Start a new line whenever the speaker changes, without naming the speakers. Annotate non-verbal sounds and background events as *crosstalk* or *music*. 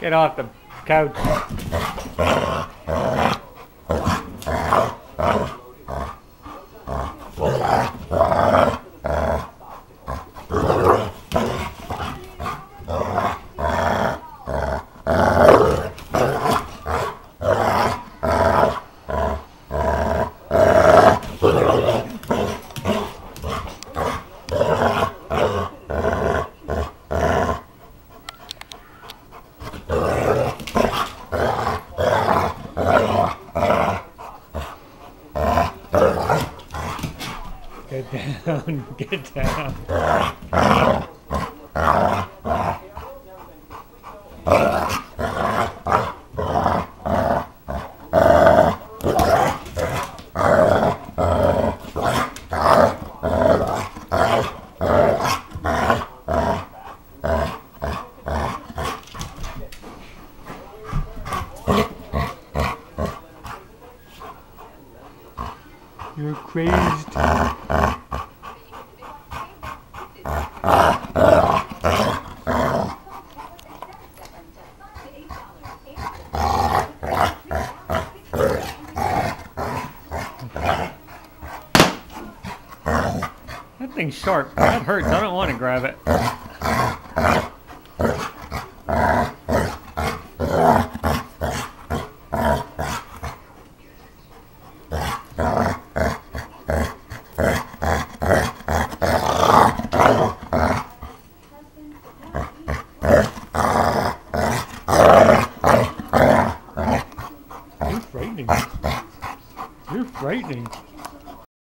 Get off the couch. Get down, *laughs* get down. *laughs* You're crazed. That thing's sharp. That hurts. I don't want to grab it. You're frightening. You're frightening.